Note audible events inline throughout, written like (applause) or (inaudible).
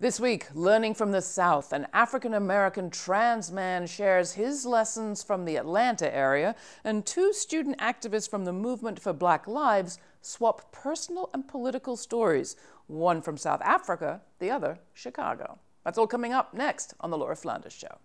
This week, learning from the South, an African American trans man shares his lessons from the Atlanta area, and two student activists from the Movement for Black Lives swap personal and political stories, one from South Africa, the other Chicago. That's all coming up next on The Laura Flanders Show.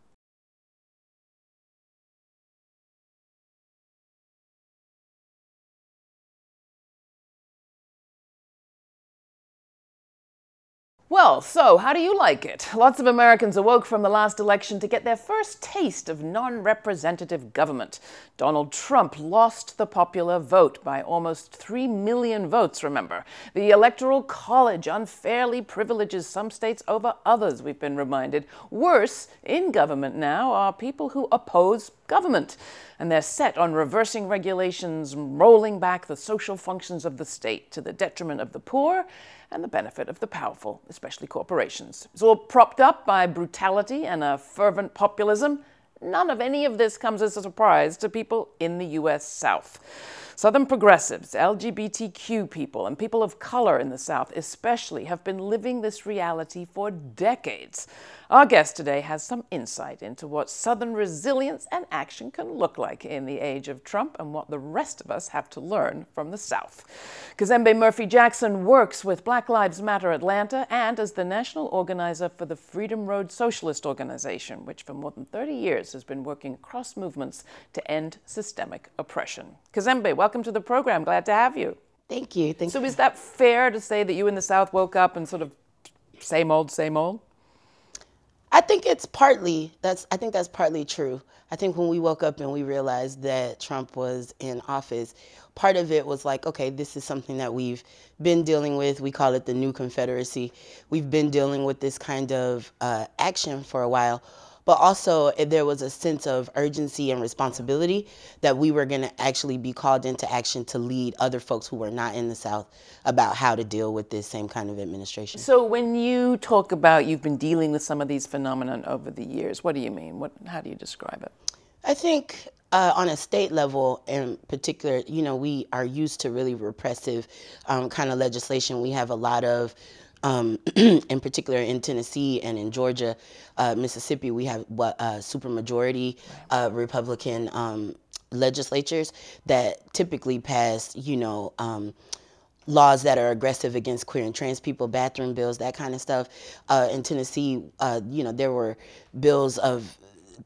Well, so how do you like it? Lots of Americans awoke from the last election to get their first taste of non representative government. Donald Trump lost the popular vote by almost 3 million votes, remember. The Electoral College unfairly privileges some states over others, we've been reminded. Worse, in government now are people who oppose government. And they're set on reversing regulations, rolling back the social functions of the state to the detriment of the poor and the benefit of the powerful, especially corporations. It's all propped up by brutality and a fervent populism. None of any of this comes as a surprise to people in the U.S. South. Southern progressives, LGBTQ people, and people of color in the South especially have been living this reality for decades. Our guest today has some insight into what Southern resilience and action can look like in the age of Trump and what the rest of us have to learn from the South. Cazembe Murphy Jackson works with Black Lives Matter Atlanta and as the national organizer for the Freedom Road Socialist Organization, which for more than 30 years has been working across movements to end systemic oppression. Cazembe, welcome to the program. Glad to have you. Thank you. Thank so, you. is that fair to say that you in the South woke up and sort of same old, same old? I think it's partly that's I think that's partly true. I think when we woke up and we realized that Trump was in office, part of it was like, okay, this is something that we've been dealing with. We call it the new Confederacy. We've been dealing with this kind of uh, action for a while but also there was a sense of urgency and responsibility that we were going to actually be called into action to lead other folks who were not in the South about how to deal with this same kind of administration. So when you talk about you've been dealing with some of these phenomena over the years, what do you mean? What, how do you describe it? I think uh, on a state level in particular, you know, we are used to really repressive um, kind of legislation. We have a lot of um, (clears throat) in particular in Tennessee and in Georgia, uh, Mississippi, we have what uh, supermajority uh, Republican um, legislatures that typically pass, you know, um, laws that are aggressive against queer and trans people, bathroom bills, that kind of stuff. Uh, in Tennessee, uh, you know, there were bills of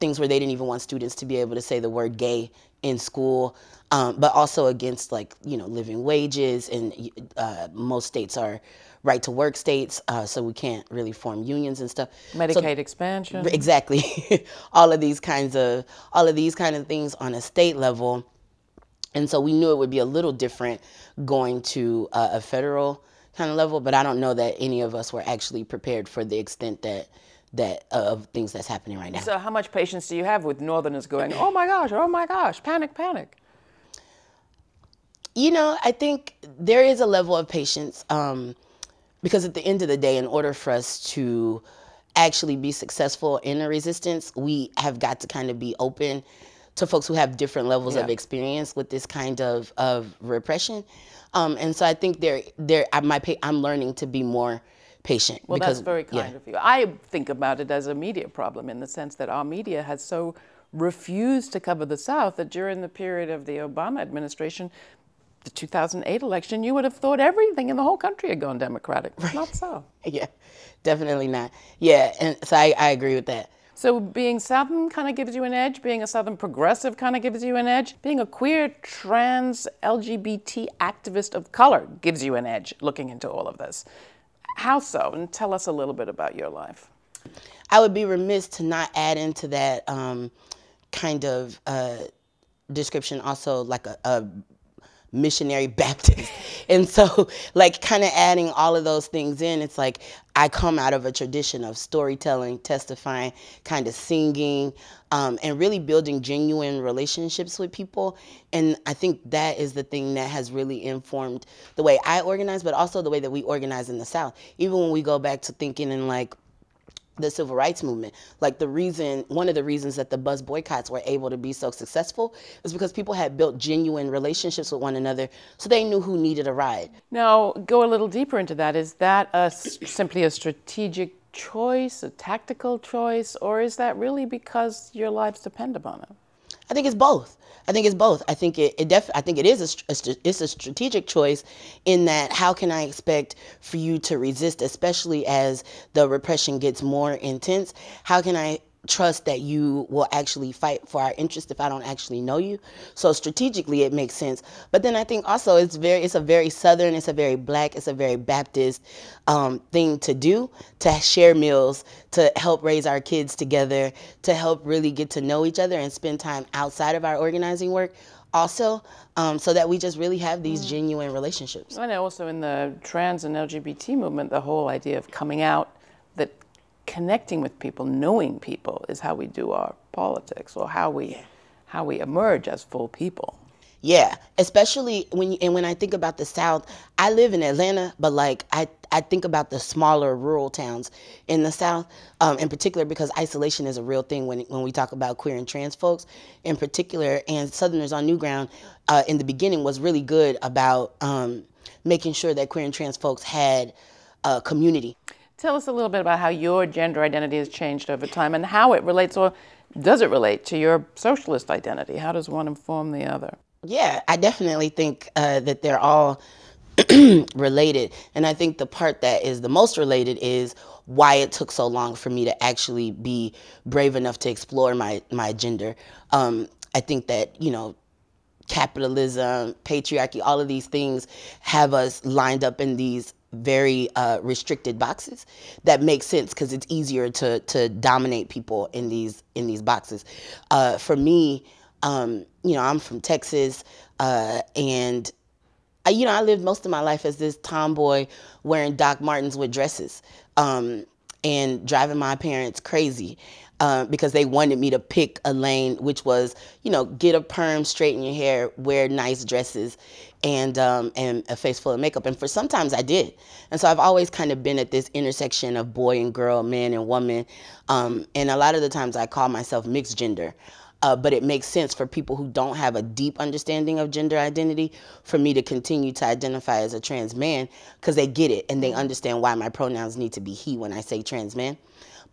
things where they didn't even want students to be able to say the word gay in school, um, but also against like you know living wages, and uh, most states are right to work states, uh, so we can't really form unions and stuff. Medicaid so, expansion. Exactly, (laughs) all of these kinds of all of these kind of things on a state level, and so we knew it would be a little different going to uh, a federal kind of level, but I don't know that any of us were actually prepared for the extent that that of things that's happening right now. So how much patience do you have with Northerners going, oh my gosh, oh my gosh, panic, panic? You know, I think there is a level of patience um, because at the end of the day, in order for us to actually be successful in a resistance, we have got to kind of be open to folks who have different levels yeah. of experience with this kind of, of repression. Um, and so I think there, there, I, my, I'm learning to be more patient. Well, because, that's very kind yeah. of you. I think about it as a media problem in the sense that our media has so refused to cover the South that during the period of the Obama administration, the 2008 election, you would have thought everything in the whole country had gone Democratic. Right. Not so. (laughs) yeah, definitely not. Yeah, and so I, I agree with that. So being Southern kind of gives you an edge. Being a Southern progressive kind of gives you an edge. Being a queer, trans, LGBT activist of color gives you an edge looking into all of this. How so? And tell us a little bit about your life. I would be remiss to not add into that um, kind of uh, description also like a, a missionary (laughs) Baptist. and so, like, kind of adding all of those things in, it's like I come out of a tradition of storytelling, testifying, kind of singing, um, and really building genuine relationships with people. And I think that is the thing that has really informed the way I organize, but also the way that we organize in the South. Even when we go back to thinking in like, the civil rights movement. Like the reason, one of the reasons that the bus boycotts were able to be so successful is because people had built genuine relationships with one another, so they knew who needed a ride. Now, go a little deeper into that. Is that a, simply a strategic choice, a tactical choice, or is that really because your lives depend upon it? I think it's both. I think it's both. I think it, it def- I think it is a, a, it's a strategic choice in that how can I expect for you to resist, especially as the repression gets more intense? How can I trust that you will actually fight for our interest if I don't actually know you. So strategically it makes sense. But then I think also it's very it's a very southern, it's a very black, it's a very Baptist um, thing to do to share meals, to help raise our kids together, to help really get to know each other and spend time outside of our organizing work also um, so that we just really have these mm. genuine relationships. And also in the trans and LGBT movement, the whole idea of coming out that connecting with people, knowing people is how we do our politics or how we yeah. how we emerge as full people. Yeah, especially when you, and when I think about the South, I live in Atlanta, but like I I think about the smaller rural towns in the South, um, in particular because isolation is a real thing when when we talk about queer and trans folks, in particular. And Southerners on New Ground, uh, in the beginning, was really good about um, making sure that queer and trans folks had a community. Tell us a little bit about how your gender identity has changed over time and how it relates, or does it relate to your socialist identity? How does one inform the other? Yeah, I definitely think uh, that they're all (clears throat) related. And I think the part that is the most related is why it took so long for me to actually be brave enough to explore my, my gender. Um, I think that, you know, capitalism, patriarchy, all of these things have us lined up in these very uh, restricted boxes that make sense because it's easier to to dominate people in these in these boxes. Uh, for me, um, you know, I'm from Texas, uh, and I, you know, I lived most of my life as this tomboy wearing Doc Martens with dresses um, and driving my parents crazy. Uh, because they wanted me to pick a lane, which was, you know, get a perm, straighten your hair, wear nice dresses, and um, and a face full of makeup. And for sometimes I did. And so I've always kind of been at this intersection of boy and girl, man and woman. Um, and a lot of the times I call myself mixed gender. Uh, but it makes sense for people who don't have a deep understanding of gender identity for me to continue to identify as a trans man because they get it and they understand why my pronouns need to be he when I say trans man.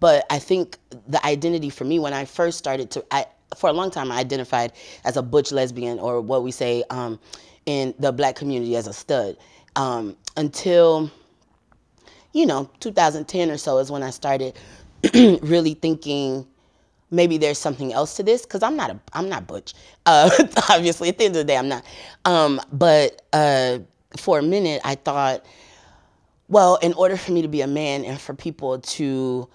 But I think the identity for me when I first started to, I, for a long time, I identified as a butch lesbian or what we say um, in the black community as a stud. Um, until, you know, 2010 or so is when I started (clears throat) really thinking maybe there's something else to this because I'm not a I'm not butch. Uh, (laughs) obviously, at the end of the day, I'm not. Um, but uh, for a minute, I thought, well, in order for me to be a man and for people to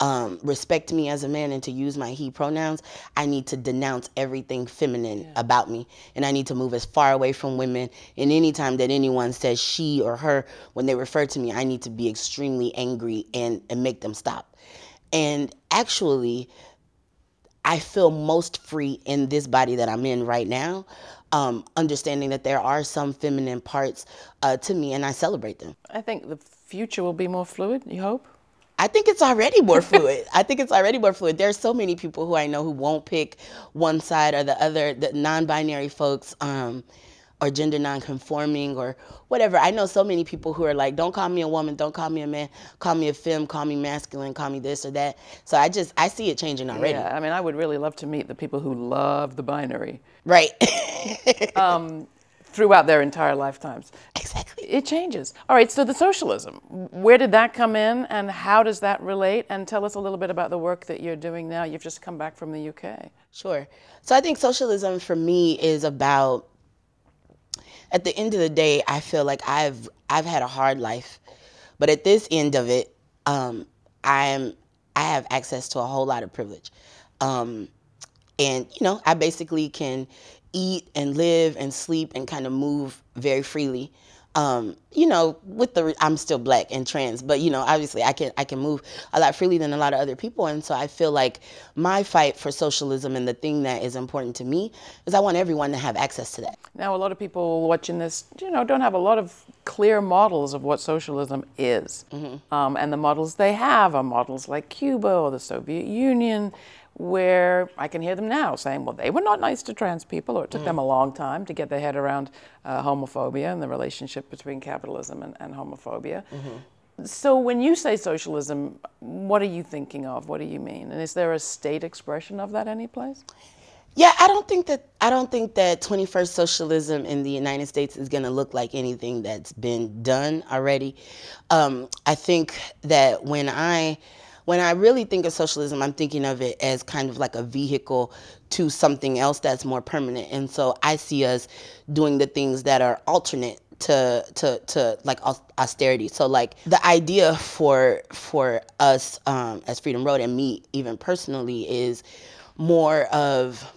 um, respect me as a man and to use my he pronouns, I need to denounce everything feminine yeah. about me. And I need to move as far away from women. And anytime that anyone says she or her, when they refer to me, I need to be extremely angry and, and make them stop. And actually, I feel most free in this body that I'm in right now. Um, understanding that there are some feminine parts uh, to me and I celebrate them. I think the future will be more fluid, you hope? I think it's already more (laughs) fluid. I think it's already more fluid. There's so many people who I know who won't pick one side or the other. The non-binary folks, um, or gender non-conforming, or whatever. I know so many people who are like, "Don't call me a woman. Don't call me a man. Call me a femme. Call me masculine. Call me this or that." So I just I see it changing already. Yeah, I mean, I would really love to meet the people who love the binary. Right. um, (laughs) throughout their entire lifetimes. Exactly. It changes. All right, so the socialism, where did that come in and how does that relate? And tell us a little bit about the work that you're doing now. You've just come back from the UK. Sure. So I think socialism for me is about at the end of the day, I feel like I've I've had a hard life, but at this end of it, um, I am I have access to a whole lot of privilege, um, and you know I basically can eat and live and sleep and kind of move very freely. Um, you know, with the I'm still black and trans, but you know, obviously I can I can move a lot freely than a lot of other people, and so I feel like my fight for socialism and the thing that is important to me is I want everyone to have access to that. Now, a lot of people watching this, you know, don't have a lot of clear models of what socialism is, mm-hmm. um, and the models they have are models like Cuba or the Soviet Union, where I can hear them now saying, well, they were not nice to trans people, or it took mm. them a long time to get their head around uh, homophobia and the relationship between capitalism and, and homophobia. Mm-hmm. So, when you say socialism, what are you thinking of? What do you mean? And is there a state expression of that any place? Yeah, I don't think that I don't think that 21st socialism in the United States is going to look like anything that's been done already. Um, I think that when I when I really think of socialism, I'm thinking of it as kind of like a vehicle to something else that's more permanent. And so I see us doing the things that are alternate to to to like austerity. So like the idea for for us um, as Freedom Road and me even personally is more of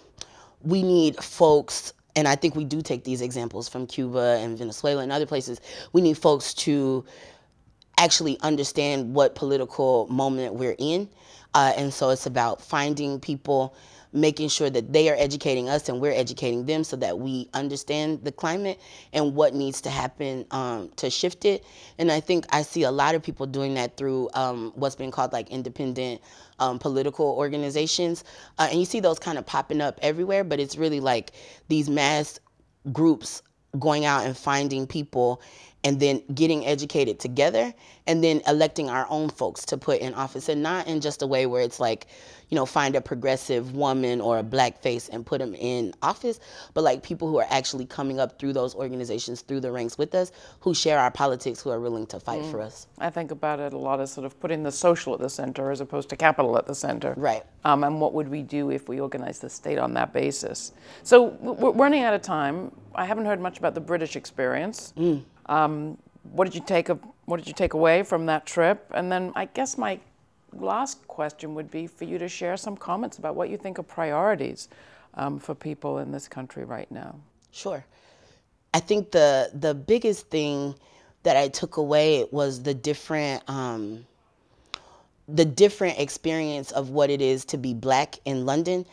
we need folks and I think we do take these examples from Cuba and Venezuela and other places. We need folks to actually understand what political moment we're in. Uh, and so it's about finding people making sure that they are educating us and we're educating them so that we understand the climate and what needs to happen um, to shift it. And I think I see a lot of people doing that through um, what's been called like independent um, political organizations. Uh, and you see those kind of popping up everywhere, but it's really like these mass groups going out and finding people and then getting educated together and then electing our own folks to put in office and not in just a way where it's like you know find a progressive woman or a black face and put them in office. But like people who are actually coming up through those organizations through the ranks with us who share our politics who are willing to fight mm. for us. I think about it a lot as sort of putting the social at the center as opposed to capital at the center. Right. Um, and what would we do if we organized the state on that basis? So we're running out of time. I haven't heard much about the british experience. Mm. Um, what did you take of, what did you take away from that trip? And then I guess my last question would be for you to share some comments about what you think are priorities um, for people in this country right now. Sure. I think the the biggest thing that I took away was the different um, the different experience of what it is to be black in London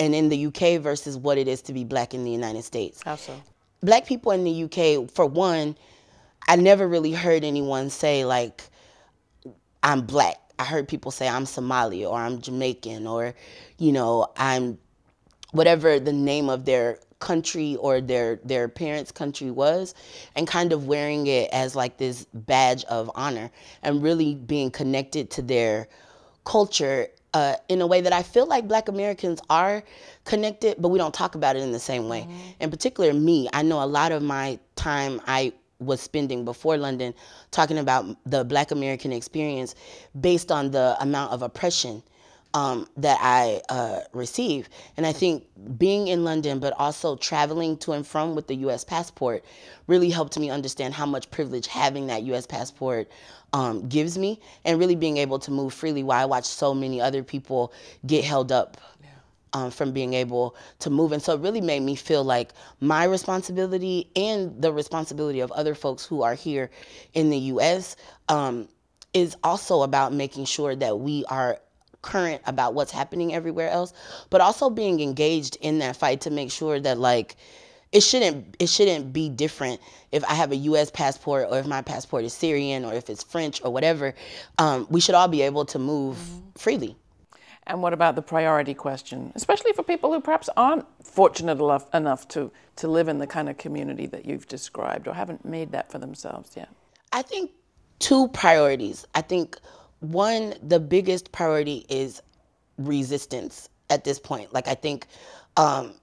and in the UK versus what it is to be black in the United States. How so? Black people in the UK, for one, I never really heard anyone say like I'm black. I heard people say I'm Somali or I'm Jamaican or you know, I'm whatever the name of their country or their their parents' country was and kind of wearing it as like this badge of honor and really being connected to their culture uh, in a way that I feel like black Americans are connected, but we don't talk about it in the same way. Mm-hmm. In particular, me, I know a lot of my time I was spending before London talking about the black American experience based on the amount of oppression um, that I uh, receive. And I think being in London, but also traveling to and from with the US passport, really helped me understand how much privilege having that US passport um, gives me and really being able to move freely while I watch so many other people get held up um, from being able to move. And so it really made me feel like my responsibility and the responsibility of other folks who are here in the US um, is also about making sure that we are current about what's happening everywhere else, but also being engaged in that fight to make sure that like it shouldn't it shouldn't be different if I have a U.S. passport or if my passport is Syrian or if it's French or whatever. Um, we should all be able to move mm -hmm. freely. And what about the priority question, especially for people who perhaps aren't fortunate enough, enough to, to live in the kind of community that you've described or haven't made that for themselves yet? I think two priorities. I think one, the biggest priority is resistance at this point. Like, I think um,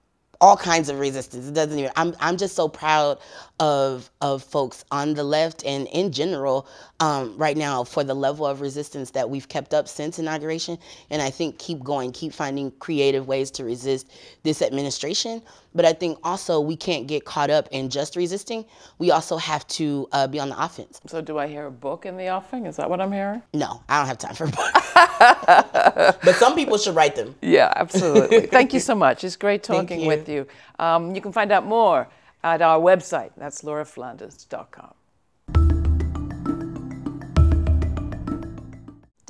all kinds of resistance. It doesn't even. I'm I'm just so proud of of folks on the left and in general um, right now for the level of resistance that we've kept up since inauguration, and I think keep going, keep finding creative ways to resist this administration. But I think also we can't get caught up in just resisting. We also have to uh, be on the offense. So do I hear a book in the offing? Is that what I'm hearing? No, I don't have time for books. (laughs) but some people should write them. Yeah, absolutely. (laughs) Thank you so much. It's great talking you. with you. Um, you can find out more at our website. That's lauraflanders.com.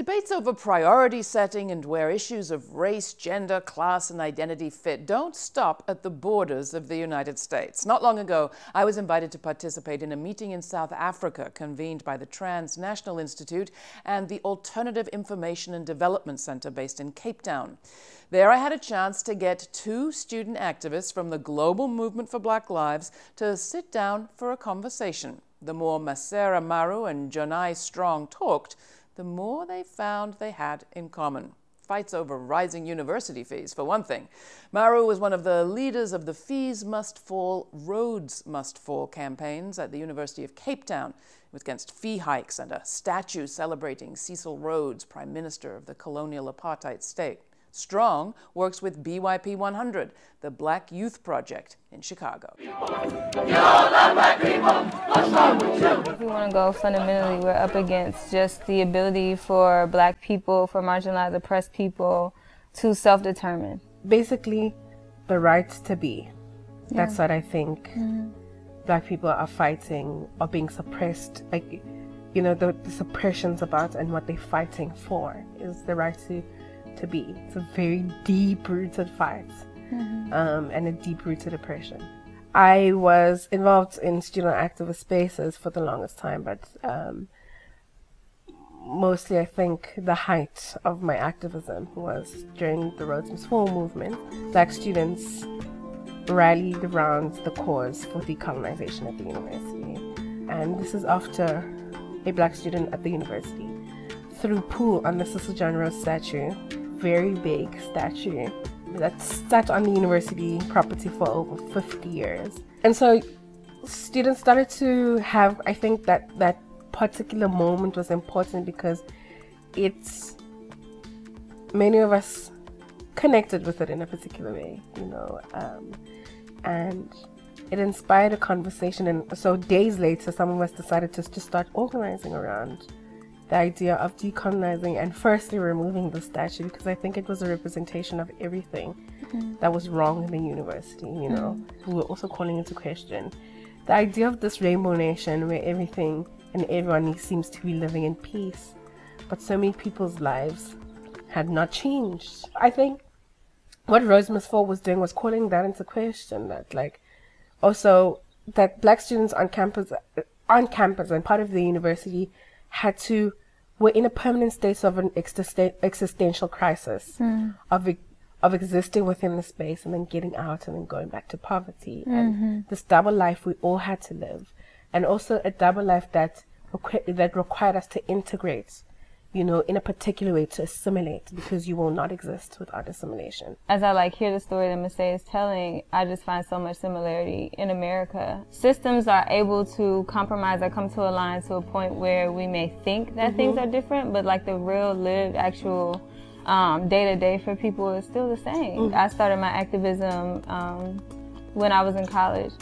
Debates over priority setting and where issues of race, gender, class, and identity fit don't stop at the borders of the United States. Not long ago, I was invited to participate in a meeting in South Africa convened by the Transnational Institute and the Alternative Information and Development Center based in Cape Town. There, I had a chance to get two student activists from the Global Movement for Black Lives to sit down for a conversation. The more Masera Maru and Johnae Strong talked, the more they found they had in common. Fights over rising university fees, for one thing. Maru was one of the leaders of the Fees Must Fall, Rhodes Must Fall campaigns at the University of Cape Town, with against fee hikes and a statue celebrating Cecil Rhodes, Prime Minister of the colonial apartheid state. Strong works with BYP 100, the Black Youth Project in Chicago. If we want to go fundamentally, we're up against just the ability for black people, for marginalized, oppressed people to self determine. Basically, the right to be. Yeah. That's what I think mm-hmm. black people are fighting or being suppressed. Like, you know, the, the suppressions about and what they're fighting for is the right to to be. It's a very deep rooted fight mm-hmm. um, and a deep rooted oppression. I was involved in student activist spaces for the longest time, but um, mostly I think the height of my activism was during the Rhodes Must Fall movement. Black students rallied around the cause for decolonization at the university. And this is after a black student at the university threw poo on the Cecil John Rhodes statue very big statue that sat on the university property for over 50 years. And so students started to have, I think that that particular moment was important because it's many of us connected with it in a particular way, you know, um, and it inspired a conversation. And so days later, some of us decided to just start organizing around the idea of decolonizing and firstly removing the statue because I think it was a representation of everything mm-hmm. that was wrong in the university, you know. Mm-hmm. We were also calling into question the idea of this rainbow nation where everything and everyone seems to be living in peace, but so many people's lives had not changed. I think what Must Fall was doing was calling that into question that like also that black students on campus on campus and part of the university had to were in a permanent state of an existential crisis mm. of of existing within the space and then getting out and then going back to poverty mm-hmm. and this double life we all had to live and also a double life that requ- that required us to integrate you know, in a particular way to assimilate because you will not exist without assimilation. As I like hear the story that Masay is telling, I just find so much similarity in America. Systems are able to compromise or come to a line to a point where we may think that mm-hmm. things are different, but like the real lived actual day to day for people is still the same. Mm-hmm. I started my activism um, when I was in college.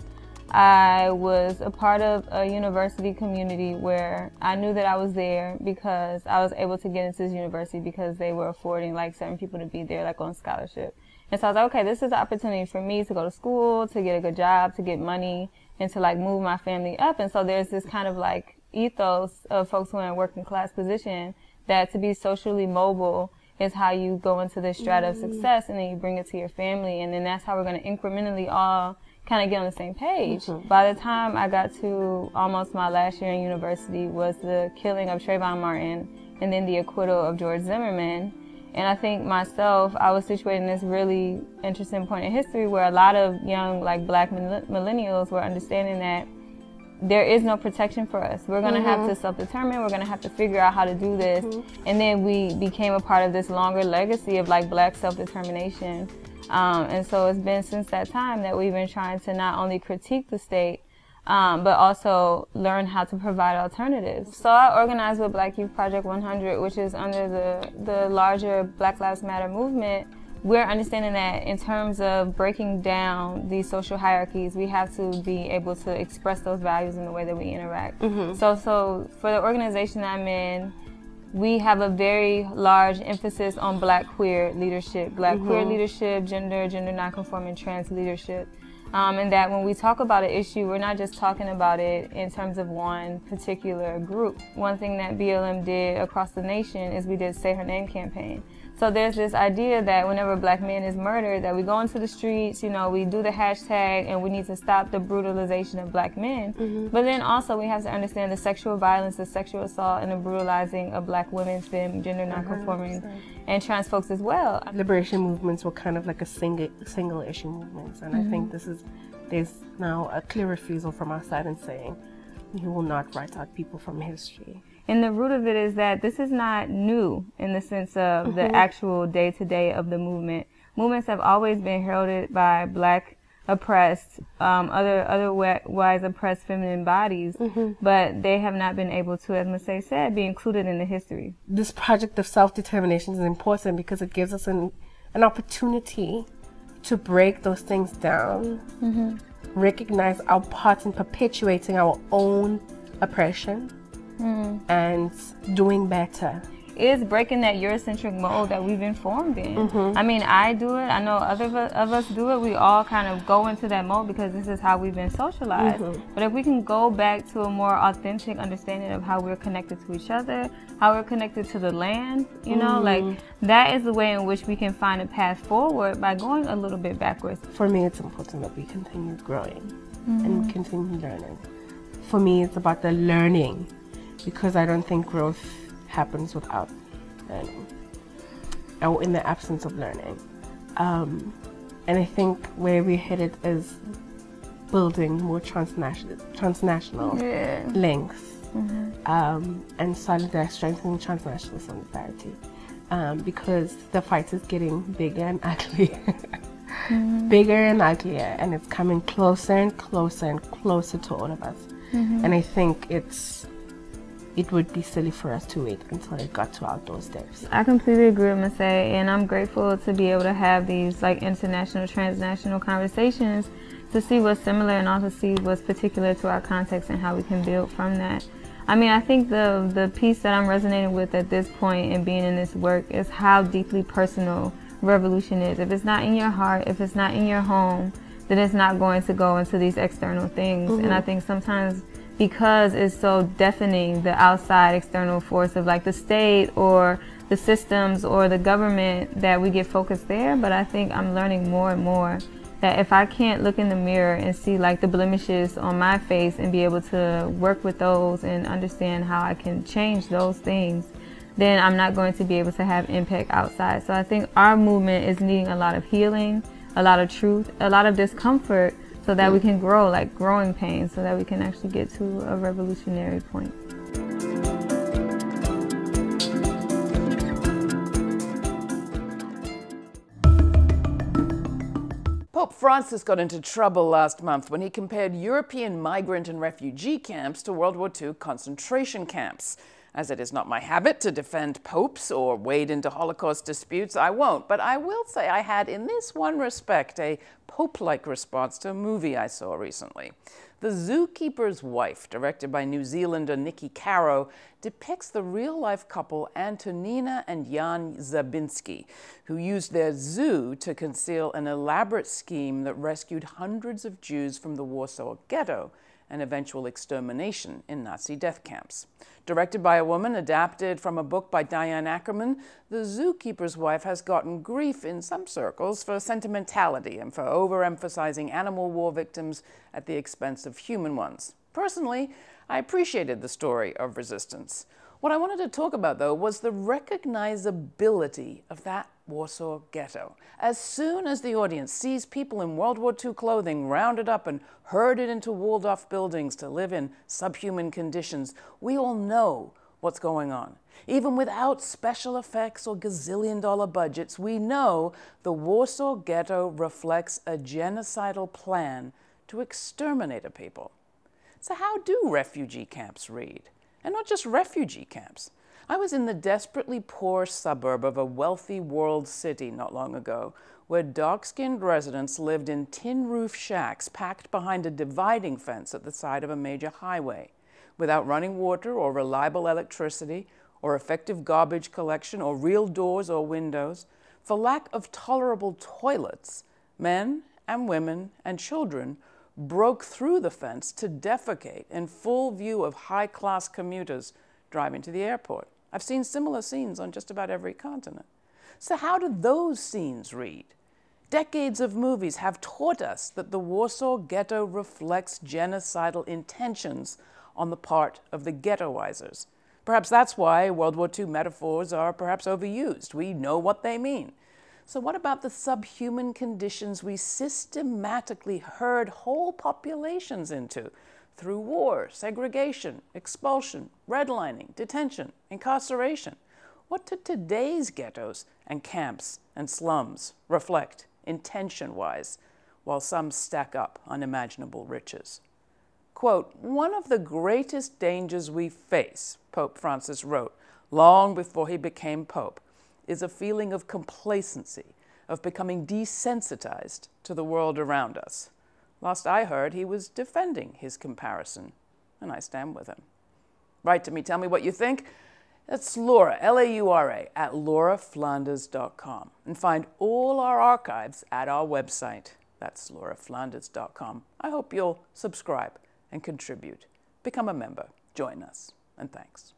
I was a part of a university community where I knew that I was there because I was able to get into this university because they were affording like certain people to be there like on scholarship. And so I was like, okay, this is an opportunity for me to go to school, to get a good job, to get money, and to like move my family up. And so there's this kind of like ethos of folks who are in working class position that to be socially mobile is how you go into this strata mm-hmm. of success and then you bring it to your family. And then that's how we're going to incrementally all kind of get on the same page. Mm-hmm. By the time I got to almost my last year in university was the killing of Trayvon Martin and then the acquittal of George Zimmerman. And I think myself, I was situated in this really interesting point in history where a lot of young, like black millennials were understanding that there is no protection for us. We're going to mm-hmm. have to self determine, we're going to have to figure out how to do this. Mm-hmm. And then we became a part of this longer legacy of like black self determination um, and so it's been since that time that we've been trying to not only critique the state, um, but also learn how to provide alternatives. So I organized with Black Youth Project 100, which is under the, the larger Black Lives Matter movement. We're understanding that in terms of breaking down these social hierarchies, we have to be able to express those values in the way that we interact. Mm-hmm. So, so for the organization I'm in, we have a very large emphasis on black queer leadership, black mm-hmm. queer leadership, gender, gender nonconforming, trans leadership. Um, and that when we talk about an issue, we're not just talking about it in terms of one particular group. One thing that BLM did across the nation is we did Say Her Name campaign. So there's this idea that whenever a black man is murdered, that we go into the streets, you know, we do the hashtag and we need to stop the brutalization of black men. Mm-hmm. But then also we have to understand the sexual violence, the sexual assault, and the brutalizing of black women, femme, gender nonconforming, and trans folks as well. Liberation movements were kind of like a single single issue movements, and mm-hmm. I think mm-hmm. this is there's now a clear refusal from our side in saying he will not write out people from history. And the root of it is that this is not new in the sense of mm-hmm. the actual day to day of the movement. Movements have always been heralded by black oppressed, um, other otherwise oppressed feminine bodies, mm-hmm. but they have not been able to, as Masay said, be included in the history. This project of self determination is important because it gives us an an opportunity to break those things down, mm-hmm. recognize our part in perpetuating our own oppression, mm. and doing better is breaking that Eurocentric mold that we've been formed in. Mm-hmm. I mean, I do it. I know other of us do it. We all kind of go into that mold because this is how we've been socialized. Mm-hmm. But if we can go back to a more authentic understanding of how we're connected to each other, how we're connected to the land, you know, mm-hmm. like that is the way in which we can find a path forward by going a little bit backwards. For me, it's important that we continue growing and mm-hmm. continue learning. For me, it's about the learning because I don't think growth happens without learning or in the absence of learning. Um, and I think where we're headed is building more transnational, transnational yeah. links mm-hmm. um, and solidarity, strengthening transnational solidarity. Um, because the fight is getting bigger and (laughs) uglier. mm-hmm. Bigger and uglier, and it's coming closer and closer and closer to all of us. Mm-hmm. And I think it's it would be silly for us to wait until it got to our doorsteps. I completely agree with Masay, and I'm grateful to be able to have these like international, transnational conversations to see what's similar and also see what's particular to our context and how we can build from that. I mean, I think the the piece that I'm resonating with at this point in being in this work is how deeply personal revolution is. If it's not in your heart, if it's not in your home, then it's not going to go into these external things. Mm-hmm. And I think sometimes because it's so deafening the outside external force of like the state or the systems or the government that we get focused there. But i think i'm learning more and more that if i can't look in the mirror and see like the blemishes on my face and be able to work with those and understand how i can change those things then i'm not going to be able to have impact outside. So i think our movement is needing a lot of healing a lot of truth a lot of discomfort so that we can grow, like growing pains, so that we can actually get to a revolutionary point. Pope Francis got into trouble last month when he compared European migrant and refugee camps to World War II concentration camps. As it is not my habit to defend popes or wade into Holocaust disputes, I won't. But I will say I had, in this one respect, a pope like response to a movie I saw recently. The Zookeeper's Wife, directed by New Zealander Niki Caro, depicts the real life couple Antonina and Jan Zabinski, who used their zoo to conceal an elaborate scheme that rescued hundreds of Jews from the Warsaw Ghetto and eventual extermination in Nazi death camps. Directed by a woman, adapted from a book by Diane Ackerman, The Zookeeper's Wife has gotten grief in some circles for sentimentality and for overemphasizing animal war victims at the expense of human ones. Personally, I appreciated the story of resistance. What I wanted to talk about, though, was the recognizability of that Warsaw Ghetto. As soon as the audience sees people in World War II clothing rounded up and herded into walled off buildings to live in subhuman conditions, we all know what's going on. Even without special effects or gazillion dollar budgets, we know the Warsaw Ghetto reflects a genocidal plan to exterminate a people. So, how do refugee camps read? And not just refugee camps. I was in the desperately poor suburb of a wealthy world city not long ago, where dark skinned residents lived in tin roof shacks packed behind a dividing fence at the side of a major highway, without running water or reliable electricity or effective garbage collection or real doors or windows. For lack of tolerable toilets, men and women and children broke through the fence to defecate in full view of high class commuters driving to the airport. I've seen similar scenes on just about every continent. So, how do those scenes read? Decades of movies have taught us that the Warsaw Ghetto reflects genocidal intentions on the part of the ghettoizers. Perhaps that's why World War II metaphors are perhaps overused. We know what they mean. So, what about the subhuman conditions we systematically herd whole populations into through war, segregation, expulsion, redlining, detention, incarceration. What do today's ghettos and camps and slums reflect intention wise, while some stack up unimaginable riches? Quote, one of the greatest dangers we face, Pope Francis wrote long before he became Pope, is a feeling of complacency, of becoming desensitized to the world around us. Last I heard, he was defending his comparison, and I stand with him. Write to me, tell me what you think. That's Laura, L A U R A, at lauraflanders.com. And find all our archives at our website. That's lauraflanders.com. I hope you'll subscribe and contribute. Become a member. Join us. And thanks.